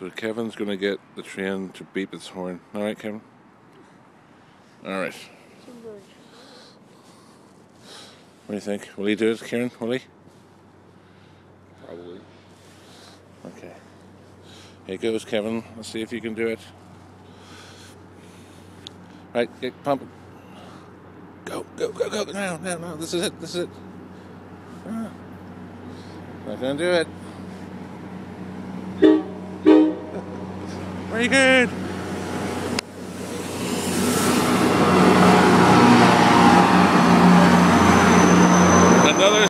So Kevin's going to get the train to beep its horn. All right, Kevin? All right. What do you think? Will he do it, Kieran? Will he? Probably. Okay. Here goes, Kevin. Let's see if you can do it. Right, get pumping. Go, go, go, go. No, no, no. This is it. This is it. Ah. Not gonna do it. Very good. Another